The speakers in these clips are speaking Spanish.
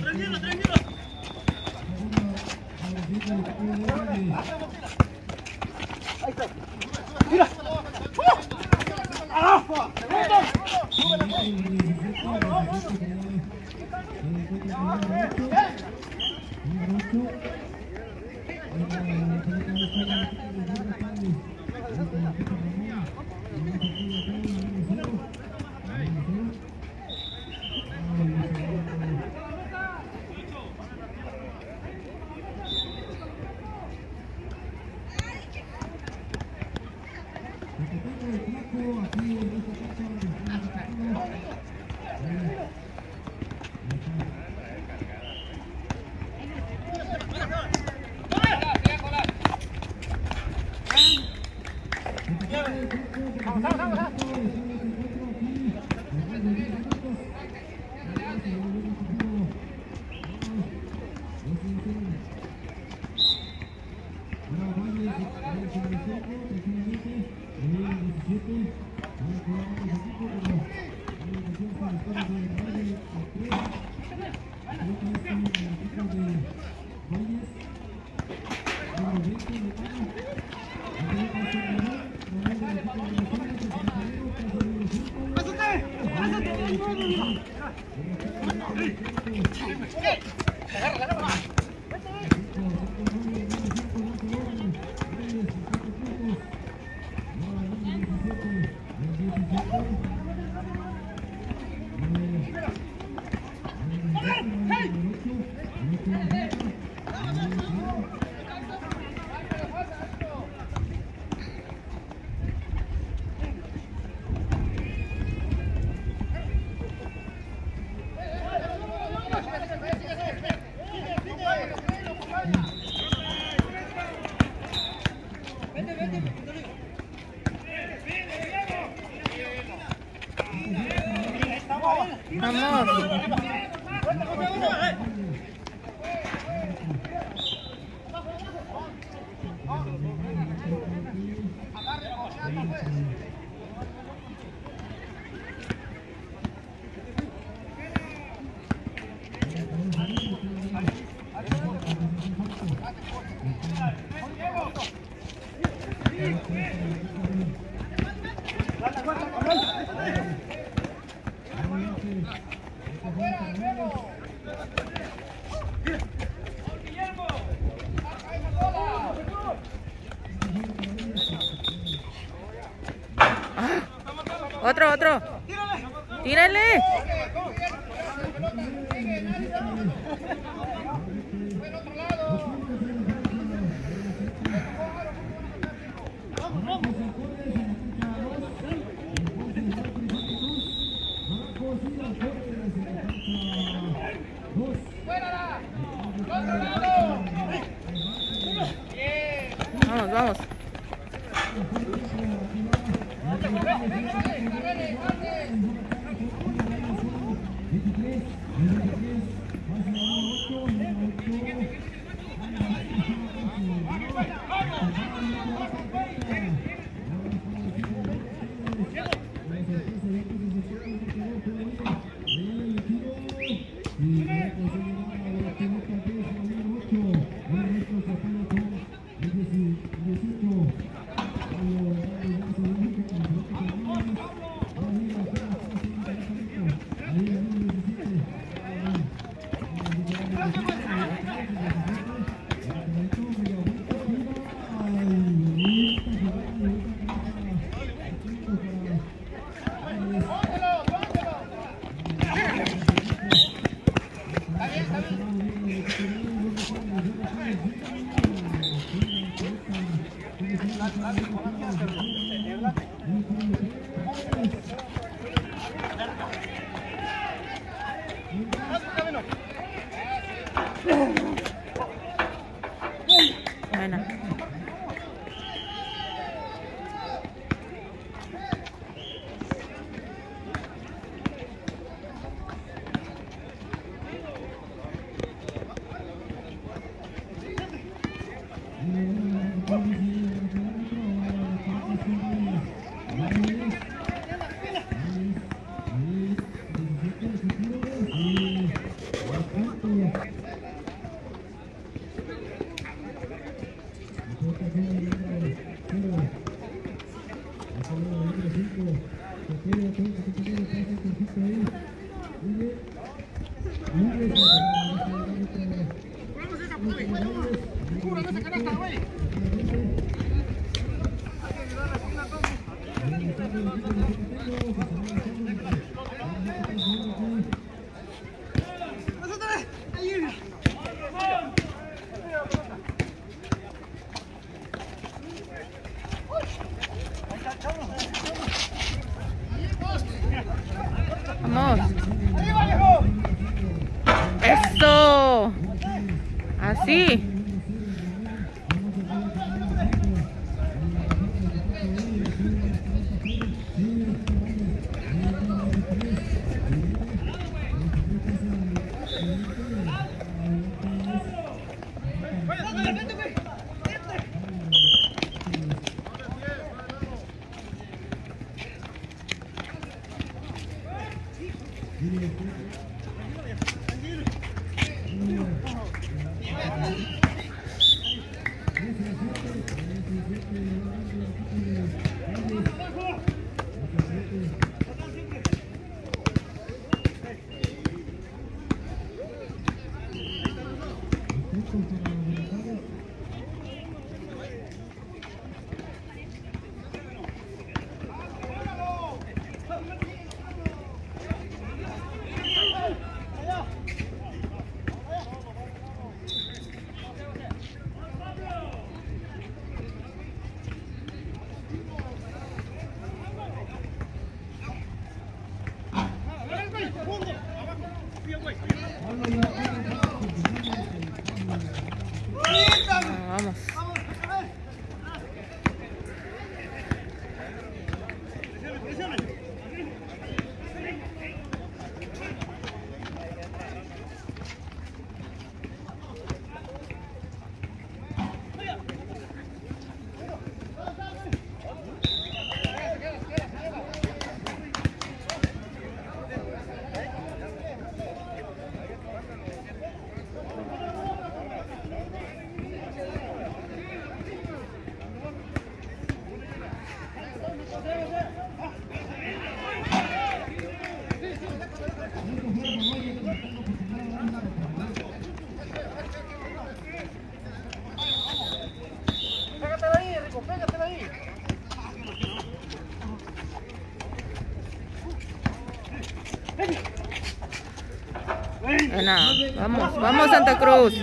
Tranquilo, tranquilo. Ahí está. Mira. ¡Ah! ¡Segunda! どうぞ。Thank you. you. Ayan na. 이게 미국에서 Thank you. Come on. Rico, pégatela ahí. Vamos, vamos Santa Cruz.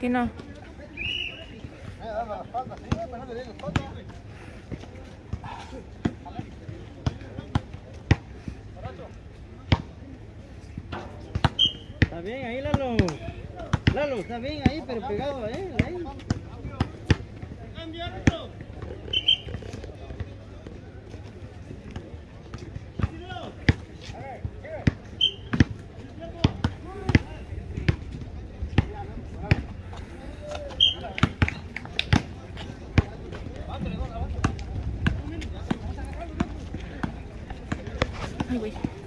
¿Qué no? Está bien ahí, Lalo. Lalo, está bien ahí, pero pegado él. Ahí. Ay, Anyway.